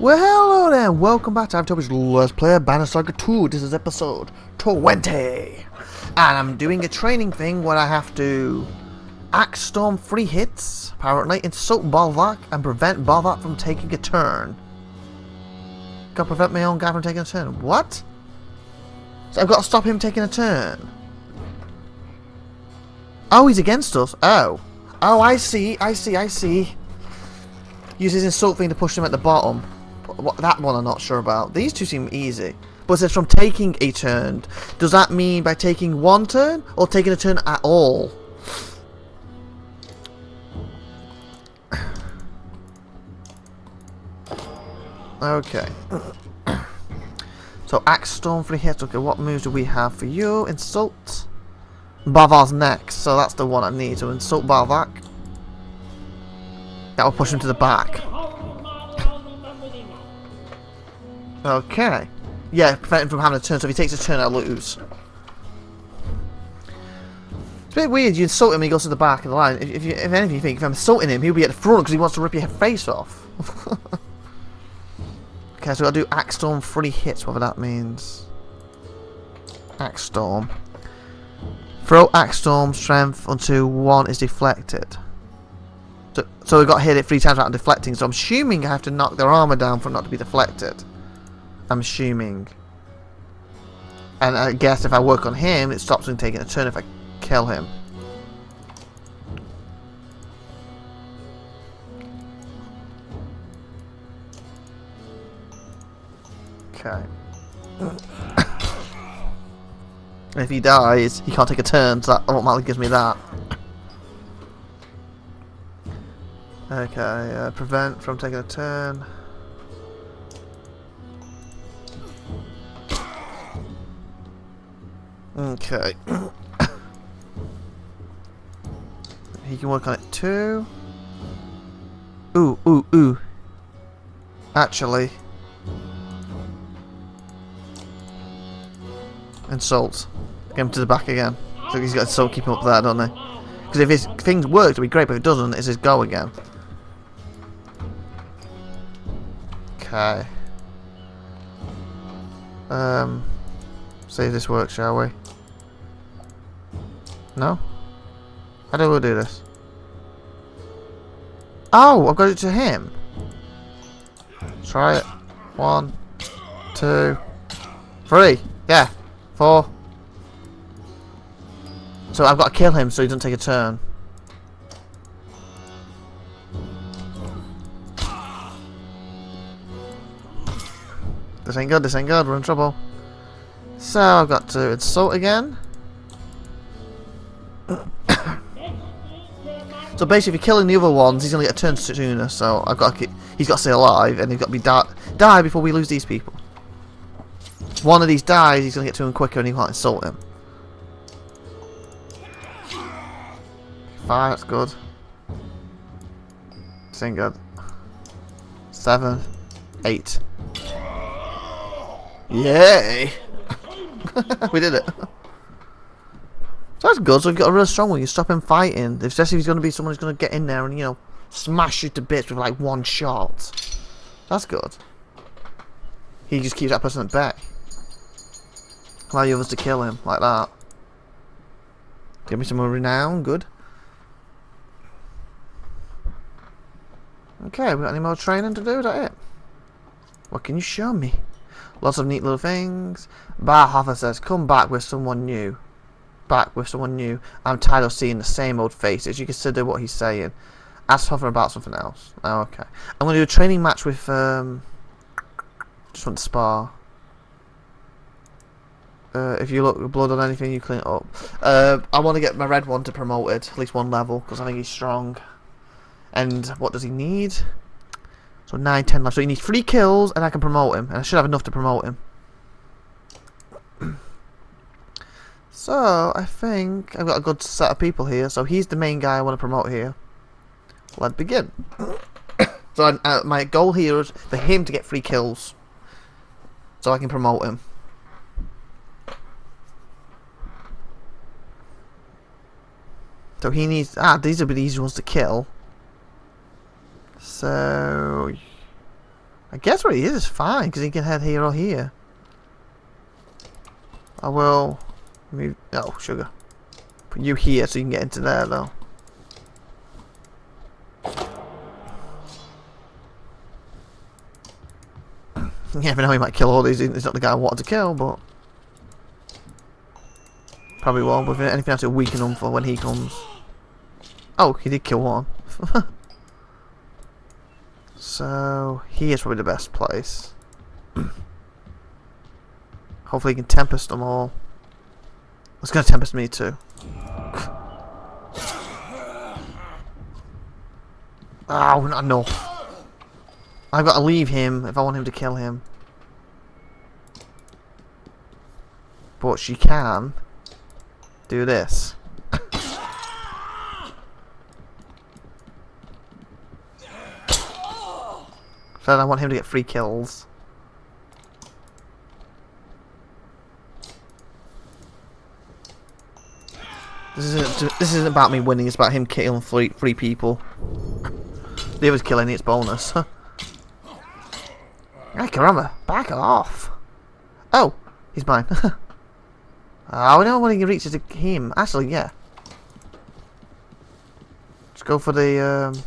Well, hello there, and welcome back to IVATOPIA's Let's Play Banner Saga 2. This is episode 20. And I'm doing a training thing where I have to axe storm three hits, apparently, insult Bolverk, and prevent Bolverk from taking a turn. Gotta prevent my own guy from taking a turn. What? So I've got to stop him taking a turn. Oh, he's against us. Oh. Oh, I see, I see, I see. Use his insult thing to push him at the bottom. What, that one I'm not sure about. These two seem easy. But it says from taking a turn. Does that mean by taking one turn or taking a turn at all? Okay. so Axe Storm for the hit. Okay, what moves do we have for you? Insult. Bavar's next, so that's the one I need. So insult Bolverk. That will push him to the back. Okay. Yeah, prevent him from having a turn, so if he takes a turn, I lose. It's a bit weird, you insult him he goes to the back of the line. If, if, you, if anything, you think, if I'm insulting him, he'll be at the front because he wants to rip your face off. okay, so I'll do Axe Storm three hits, whatever that means. Axe Storm. Throw Axe Storm strength until one is deflected. So, so we got hit it three times without deflecting, so I'm assuming I have to knock their armor down for it not to be deflected. I'm assuming. And I guess if I work on him, it stops him taking a turn if I kill him. Okay. if he dies, he can't take a turn, so that automatically gives me that. Okay, uh, prevent from taking a turn. Okay. he can work on it too. Ooh, ooh, ooh. Actually. Insult. Get him to the back again. So he's got to still keep up there, don't he? Because if his things work, it'll be great, but if it doesn't, it's his go again. Okay. Um, see if this works, shall we? No? How do we do this? Oh, I've got it to him. Try it. One, two, three. Yeah. Four. So I've got to kill him so he doesn't take a turn. This ain't good, this ain't good, we're in trouble. So I've got to insult again. So basically, if you're killing the other ones, he's gonna get a turn sooner. So I've got to keep, he's got to stay alive, and he's got to be die, die before we lose these people. One of these dies, he's gonna get to him quicker, and he can't insult him. Five, that's good. This good. Seven, eight. Yay! we did it. So that's good. So we've got a real strong one. You stop him fighting. Especially if he's going to be someone who's going to get in there and, you know, smash you to bits with, like, one shot. That's good. He just keeps that person at bay. Allow the others to kill him, like that. Give me some more renown. Good. Okay, we got any more training to do? Is that it? What can you show me? Lots of neat little things. Barhofer says, come back with someone new. Back with someone new. I'm tired of seeing the same old faces. You consider what he's saying. Ask Hover about something else. Oh, okay. I'm going to do a training match with... Um, just want to spar. Uh, if you look blood on anything, you clean it up. Uh, I want to get my red one to promote it, at least one level, because I think he's strong. And what does he need? So 9, 10 left. So he needs 3 kills and I can promote him. And I should have enough to promote him. So, I think I've got a good set of people here. So he's the main guy I want to promote here. Let's begin. so uh, my goal here is for him to get 3 kills. So I can promote him. So he needs... Ah, these be the easy ones to kill. So I guess where he is is fine, because he can head here or here. I will move... Oh, sugar. Put you here so you can get into there, though. You never know, he might kill all these. He's not the guy I wanted to kill, but... Probably won't, but anything else to weaken him for when he comes. Oh, he did kill one. so, he is probably the best place. Hopefully he can Tempest them all. It's gonna Tempest me too. Oh, not enough. I've got to leave him if I want him to kill him. But she can do this. so I want him to get free kills. This isn't this isn't about me winning, it's about him killing three three people. The other's killing it's bonus. Hey caramba, back off. Oh, he's mine. Oh, know when he reaches him. Actually, yeah. Let's go for the. Um...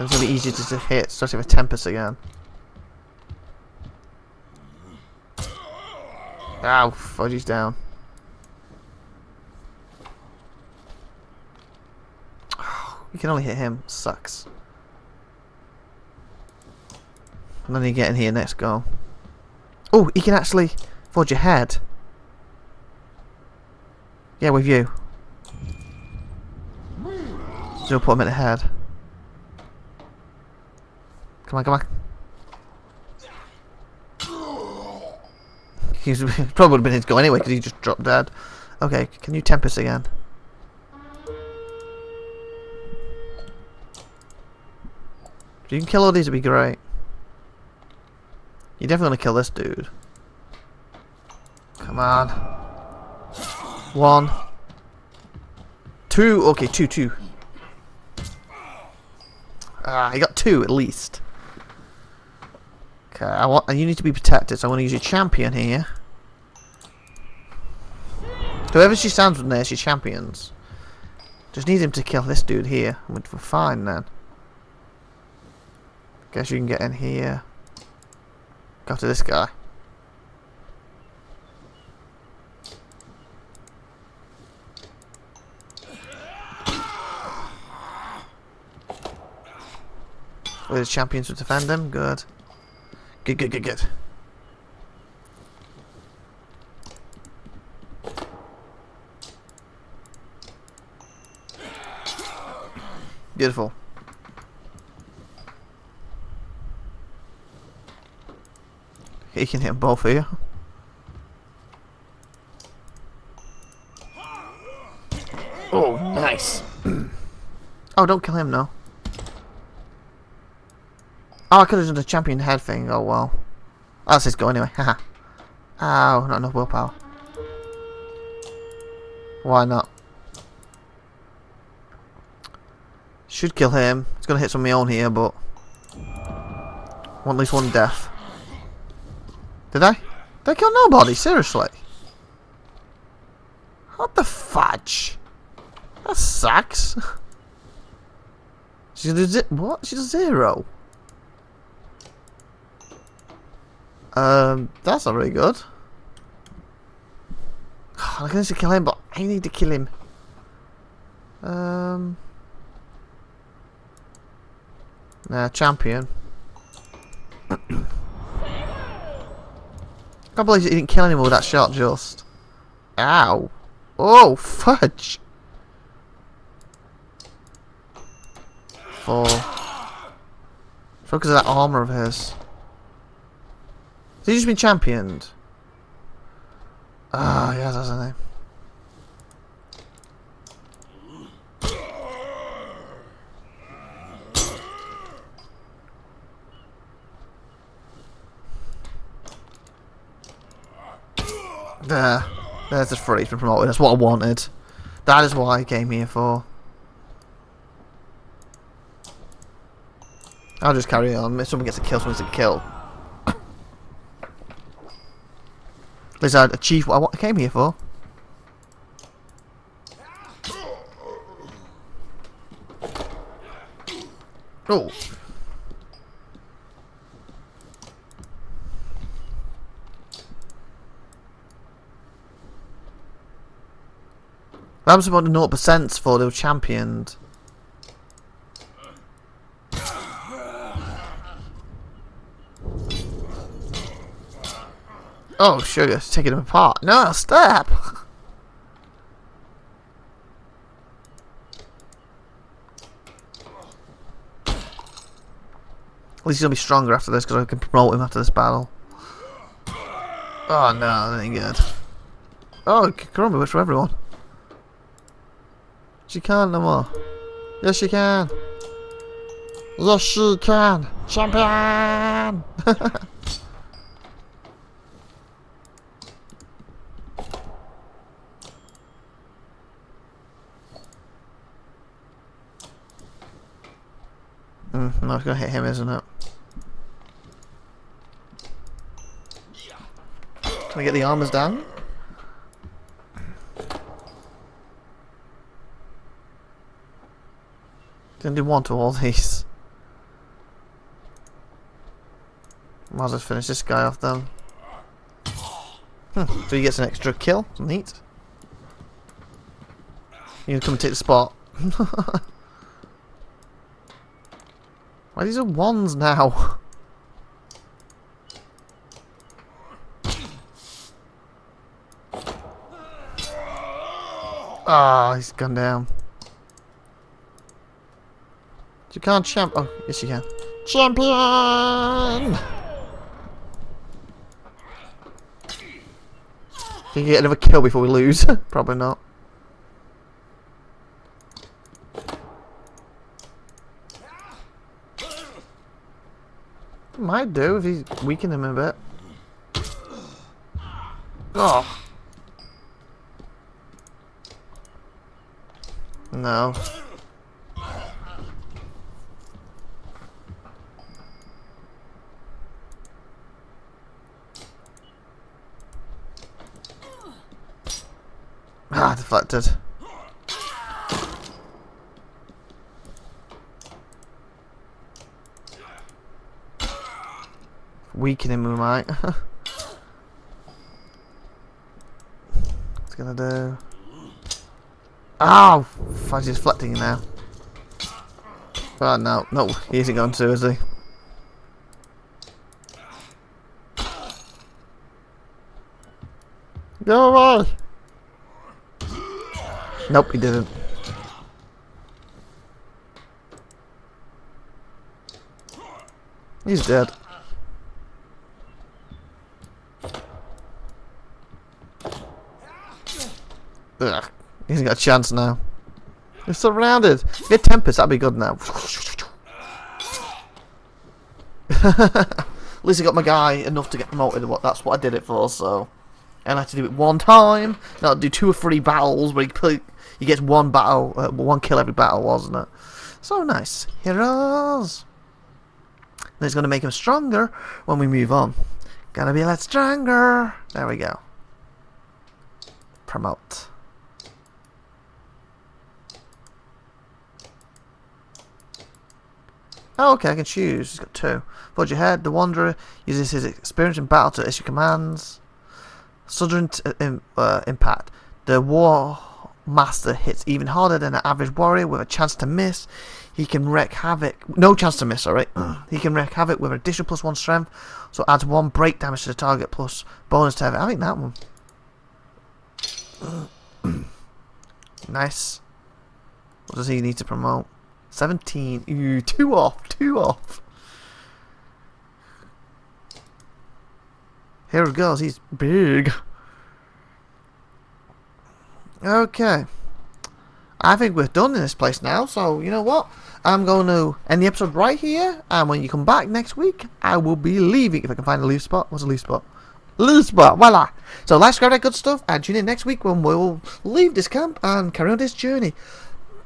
It's gonna be easier to hit, especially with Tempest again. Ah, Ow, Fudgy's down. We can only hit him. Sucks. And then you get in here next go. Oh, he can actually forge ahead. Yeah, with you. So put him in ahead. Come on, come on. He's probably been his goal anyway because he just dropped dead. Okay, can you Tempest again? If you can kill all these, it'd be great. You're definitely gonna kill this dude. Come on. One. Two. Okay, two, two. Ah, I got two at least. Okay, I want. You need to be protected, so I'm gonna use your champion here. Whoever she stands with there, she champions. Just need him to kill this dude here. We're fine then. Guess you can get in here. Go to this guy. Where the champions will defend them. Good. Good, good, good, good. Beautiful. He can hit both of you. Oh, nice. oh, don't kill him, no. Oh, I could have done the champion head thing. Oh, well. Oh, that's his go anyway. Haha. Ow, oh, not enough willpower. Why not? Should kill him. It's going to hit some of my own here, but... Want at least one death. Did I? Did I kill nobody? Seriously? What the fudge? That sucks. She does it. What? She does zero. Um, that's not really good. I can to kill him, but I need to kill him. Um, nah, champion. can't believe he didn't kill anyone with that shot just. Ow. Oh, fudge. Four. Focus of that armor of his. Has he just been championed? Ah, oh, yeah, hasn't he? There. There's the free for promoted. That's what I wanted. That is what I came here for. I'll just carry on. If someone gets a kill, someone gets a kill. At least I achieved what I came here for. Oh. That was about the 0% for the championed. Oh, sugar, taking them apart. No, stop! At least he's gonna be stronger after this because I can promote him after this battle. Oh no, that ain't good. Oh, Kurumi works for everyone. She can't no more. Yes, she can. Yes, she can. Champion! mm, it's gonna hit him, isn't it? Can I get the armors down? Didn't do one to all these. Might as well finish this guy off then. Hmm, so he gets an extra kill. Neat. You can come and take the spot. Why these are ones now? Ah, oh, he's gone down. You can't champ. Oh, yes, you can. Champion! Can you get another kill before we lose? Probably not. Might do if he's weaken him a bit. Oh. No. Ah, deflected. Weaken him, we might. What's gonna do? Oh, fudge is deflecting now. Oh no, no, he isn't going to, is he? Go away! Nope, he didn't. He's dead. Ugh. He hasn't got a chance now. He's surrounded. Get Tempest, that'd be good now. At least I got my guy enough to get promoted. What That's what I did it for, so. And I had to do it one time. Not do two or three battles where he, he gets one battle, uh, one kill every battle, wasn't it? So nice. Heroes! And it's going to make him stronger when we move on. Gonna be a lot stronger. There we go. Promote. Oh, okay, I can choose. He's got two. Forge ahead. The Wanderer uses his experience in battle to issue commands. Sudden uh, uh, impact. The War Master hits even harder than an average warrior with a chance to miss. He can wreak havoc. No chance to miss, alright? Mm. he can wreak havoc with additional plus one strength. So adds one break damage to the target plus bonus to every. I think that one. Mm. nice. What does he need to promote? 17. Ooh, two off. Two off. Here it goes. He's big. Okay. I think we're done in this place now, so you know what? I'm going to end the episode right here, and when you come back next week, I will be leaving. If I can find a leave spot. What's a leave spot? Leave spot, voila! So like, subscribe, that good stuff, and tune in next week when we'll leave this camp and carry on this journey.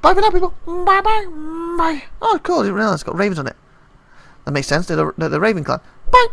Bye for now, people. Bye bye. Bye. Oh, cool. I didn't realize it's got ravens on it. That makes sense. They're the, they're the Raven Clan. Bye!